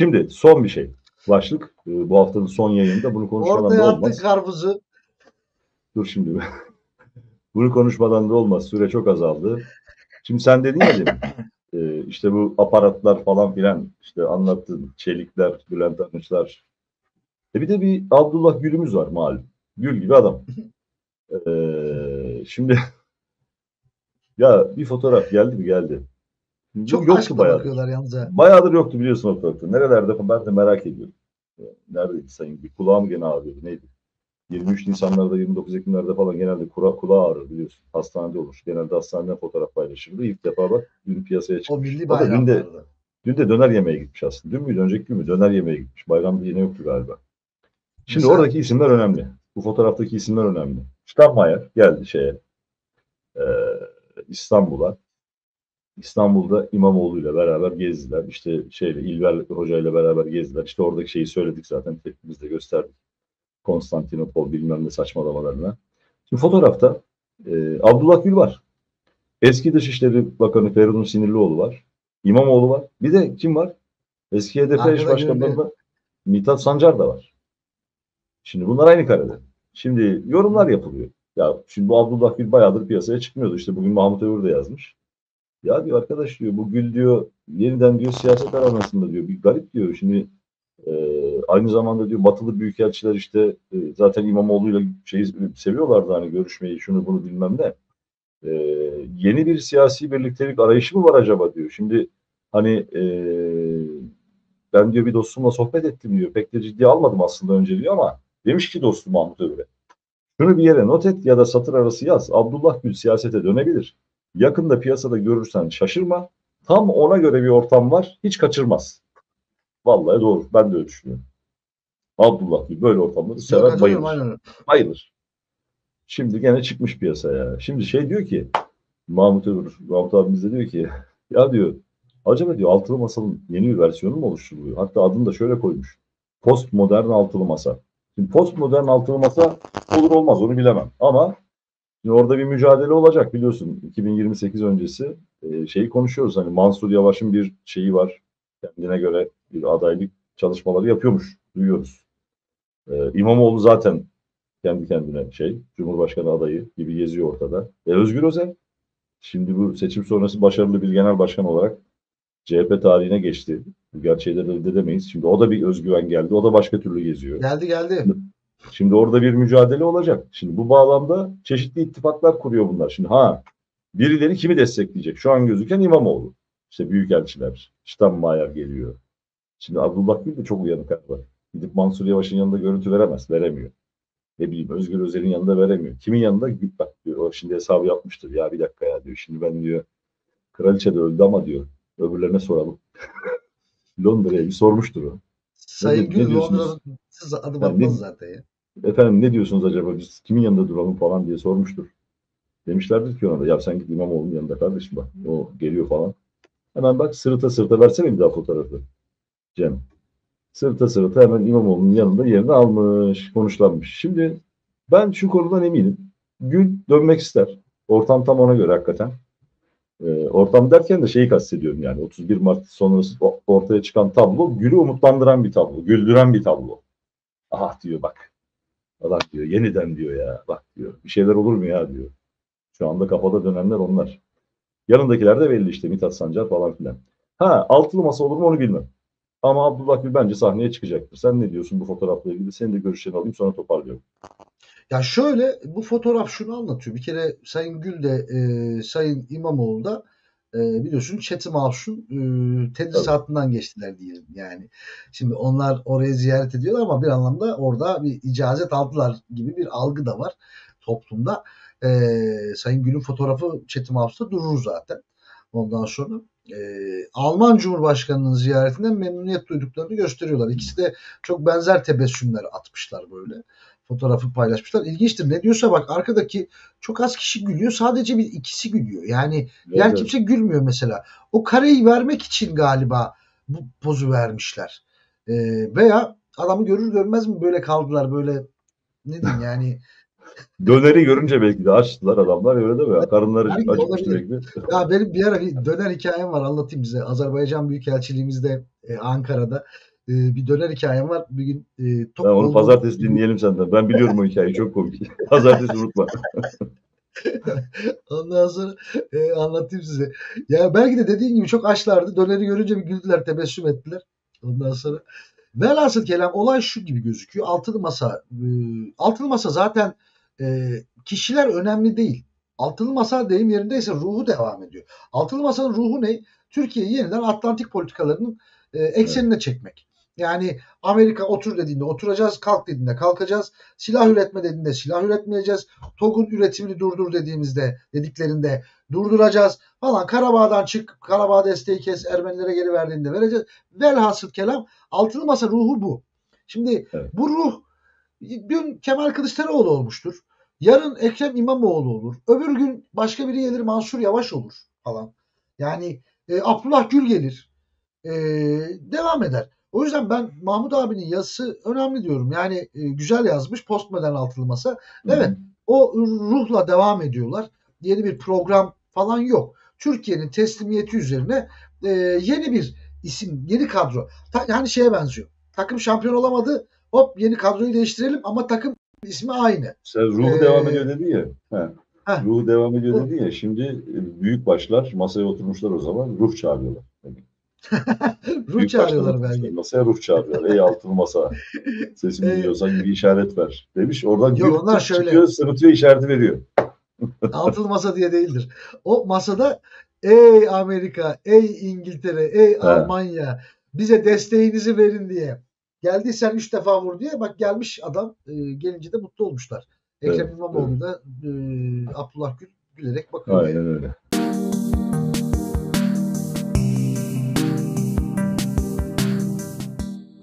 Şimdi son bir şey. Başlık e, bu haftanın son yayında bunu konuşmadan Orada da olmaz. karpuzu. Dur şimdi. bunu konuşmadan da olmaz. Süre çok azaldı. Şimdi sen dedin ya demin, e, işte bu aparatlar falan filan işte anlattın. Çelikler, Bülent Arınçlar. E bir de bir Abdullah Gül'ümüz var malum. Gül gibi adam. E, şimdi ya bir fotoğraf geldi mi geldi. Çok yoktu aşkla bayağı. bakıyorlar yalnız ha. Bayağıdır yoktu biliyorsun ortalıkta. Nerelerde falan ben de merak ediyorum. Neredeydi sayın? Bir kulağım gene ağrıyordu. Neydi? 23 Nisanlarda 29 Ekimlerde falan genelde kula, kulağı ağrır biliyorsun. Hastanede olur. Genelde hastaneden fotoğraf paylaşırdı. İlk defa bak dün piyasaya O çıkmış. milli O da dün de, bayramlarda. dün de döner yemeye gitmiş aslında. Dün müydü? Önceki gün mü? Döner yemeye gitmiş. Bayramda yine yoktu galiba. Şimdi Mesela- oradaki isimler önemli. Bu fotoğraftaki isimler önemli. Steinmeier geldi şeye e, İstanbul'a. İstanbul'da İmamoğlu ile beraber gezdiler. İşte şeyle İlber Hoca ile beraber gezdiler. İşte oradaki şeyi söyledik zaten. Tepkimizi de gösterdik. Konstantinopol bilmem ne saçmalamalarına. Şimdi fotoğrafta e, Abdullah Gül var. Eski Dışişleri Bakanı Feridun Sinirlioğlu var. İmamoğlu var. Bir de kim var? Eski HDP eş başkanlarında Mithat Sancar da var. Şimdi bunlar aynı karede. Şimdi yorumlar yapılıyor. Ya şimdi bu Abdullah Gül bayağıdır piyasaya çıkmıyordu. İşte bugün Mahmut Övür de yazmış. Ya diyor arkadaş diyor bu Gül diyor yeniden diyor siyaset aranasında diyor bir garip diyor. Şimdi e, aynı zamanda diyor batılı büyükelçiler işte e, zaten İmamoğlu'yla şeyi seviyorlardı hani görüşmeyi şunu bunu bilmem ne. E, yeni bir siyasi birliktelik arayışı mı var acaba diyor. Şimdi hani e, ben diyor bir dostumla sohbet ettim diyor. Pek de ciddiye almadım aslında önce diyor ama demiş ki dostum Mahmut Övür'e. Şunu bir yere not et ya da satır arası yaz. Abdullah Gül siyasete dönebilir. Yakında piyasada görürsen şaşırma. Tam ona göre bir ortam var. Hiç kaçırmaz. Vallahi doğru. Ben de öyle düşünüyorum. Abdullah Gül böyle ortamları sever, bayılır. aynen. Bayılır. Şimdi gene çıkmış piyasaya. Şimdi şey diyor ki Mahmut Övür, Mahmut abimiz de diyor ki ya diyor acaba diyor altılı masanın yeni bir versiyonu mu oluşturuluyor? Hatta adını da şöyle koymuş. Postmodern altılı masa. Şimdi postmodern altılı masa olur olmaz onu bilemem. Ama şimdi orada bir mücadele olacak biliyorsun 2028 öncesi e, şeyi konuşuyoruz. Hani Mansur Yavaş'ın bir şeyi var. Kendine göre bir adaylık çalışmaları yapıyormuş. Duyuyoruz. E, İmamoğlu zaten kendi kendine şey Cumhurbaşkanı adayı gibi geziyor ortada. E, Özgür Özel şimdi bu seçim sonrası başarılı bir genel başkan olarak CHP tarihine geçti. Bu gerçeği de reddedemeyiz. Şimdi o da bir özgüven geldi. O da başka türlü geziyor. Geldi geldi. Şimdi orada bir mücadele olacak. Şimdi bu bağlamda çeşitli ittifaklar kuruyor bunlar. Şimdi ha birileri kimi destekleyecek? Şu an gözüken İmamoğlu. İşte büyükelçiler. Steinmeier geliyor. Şimdi Abdullah Gül de çok uyanık var. Gidip Mansur Yavaş'ın yanında görüntü veremez. Veremiyor. Ne bileyim Özgür Özel'in yanında veremiyor. Kimin yanında? Git bak diyor. O şimdi hesabı yapmıştır. Ya bir dakika ya diyor. Şimdi ben diyor kraliçe de öldü ama diyor. Öbürlerine soralım. Londra'ya bir sormuştur o. Sayın Gül diyorsunuz? Londra'sız adım Yani atmaz ne- zaten ya. Efendim ne diyorsunuz acaba biz kimin yanında duralım falan diye sormuştur. Demişlerdir ki ona da ya sen git İmamoğlu'nun yanında kardeşim bak o geliyor falan. Hemen bak sırıta sırıta versene bir daha fotoğrafı. Cem. Sırıta sırıta hemen İmamoğlu'nun yanında yerini almış, konuşlanmış. Şimdi ben şu konudan eminim. Gül dönmek ister. Ortam tam ona göre hakikaten. Ee, ortam derken de şeyi kastediyorum yani 31 Mart sonrası ortaya çıkan tablo Gül'ü umutlandıran bir tablo, güldüren bir tablo. Ah diyor bak. Adam diyor yeniden diyor ya bak diyor bir şeyler olur mu ya diyor. Şu anda kafada dönenler onlar. Yanındakiler de belli işte Mithat Sancar falan filan. Ha altılı masa olur mu onu bilmem. Ama Abdullah Gül bence sahneye çıkacaktır. Sen ne diyorsun bu fotoğrafla ilgili? Senin de görüşlerini alayım sonra toparlıyorum. Ya şöyle bu fotoğraf şunu anlatıyor. Bir kere Sayın Gül de e, Sayın İmamoğlu da e, biliyorsun Çetin Mahsun e, tedrisatından geçtiler diyelim yani. Şimdi onlar oraya ziyaret ediyorlar ama bir anlamda orada bir icazet aldılar gibi bir algı da var toplumda. E, Sayın Gül'ün fotoğrafı Çetin Mahsus'ta durur zaten. Ondan sonra e, Alman Cumhurbaşkanı'nın ziyaretinden memnuniyet duyduklarını gösteriyorlar. İkisi de çok benzer tebessümler atmışlar böyle fotoğrafı paylaşmışlar. İlginçtir. Ne diyorsa bak arkadaki çok az kişi gülüyor. Sadece bir ikisi gülüyor. Yani diğer Evet, kimse gülmüyor mesela. O kareyi vermek için galiba bu pozu vermişler. Ee, veya adamı görür görmez mi böyle kaldılar böyle ne diyeyim yani Döneri görünce belki de açtılar adamlar öyle değil mi? Karınları Belki sürekli. Ya benim bir ara bir döner hikayem var anlatayım size. Azerbaycan Büyükelçiliğimizde e, Ankara'da e, bir döner hikayem var. Bir gün e, top Ben onu pazartesi dinleyelim senden. Ben biliyorum o hikayeyi çok komik. pazartesi unutma. Ondan sonra e, anlatayım size. Ya belki de dediğin gibi çok açlardı. Döneri görünce bir güldüler, tebessüm ettiler. Ondan sonra velhasıl kelam olay şu gibi gözüküyor. Altılı masa e, altılı masa zaten e, kişiler önemli değil. Altılı masa deyim yerindeyse ruhu devam ediyor. Altılı masanın ruhu ne? Türkiye'yi yeniden Atlantik politikalarının e, eksenine çekmek. Yani Amerika otur dediğinde oturacağız, kalk dediğinde kalkacağız. Silah üretme dediğinde silah üretmeyeceğiz. TOG'un üretimini durdur dediğimizde dediklerinde durduracağız falan. Karabağ'dan çık, Karabağ desteği kes, Ermenilere geri verdiğinde vereceğiz. Velhasıl kelam altılı masa ruhu bu. Şimdi Evet. bu ruh dün Kemal Kılıçdaroğlu olmuştur. Yarın Ekrem İmamoğlu olur. Öbür gün başka biri gelir Mansur Yavaş olur falan. Yani e, Abdullah Gül gelir. E, devam eder. O yüzden ben Mahmut abinin yazısı önemli diyorum. Yani e, güzel yazmış postmodern altılı masa. Evet o ruhla devam ediyorlar. Yeni bir program falan yok. Türkiye'nin teslimiyeti üzerine e, yeni bir isim, yeni kadro. Ta, yani şeye benziyor. Takım şampiyon olamadı. Hop yeni kadroyu değiştirelim ama takım ismi aynı. Sen ruhu Ee, devam ediyor dedi ya. He. Heh. Ruhu devam ediyor dedi ya. Şimdi e, büyük başlar masaya oturmuşlar o zaman. Ruh çağırıyorlar. Ruh çağırıyorlar belki. Masaya ruh çağırıyorlar. Ey altılı masa. Sesimi duyuyorsan bir işaret ver. Demiş. Oradan Yok, onlar şöyle- çıkıyor sırıtıyor işareti veriyor. Altılı masa diye değildir. O masada ey Amerika, ey İngiltere, ey Almanya bize desteğinizi verin diye. Geldiysen üç defa vur diye bak gelmiş adam e, gelince de mutlu olmuşlar. Ekrem Evet, İmamoğlu da e, Abdullah Gül gülerek bakıyor. Aynen öyle.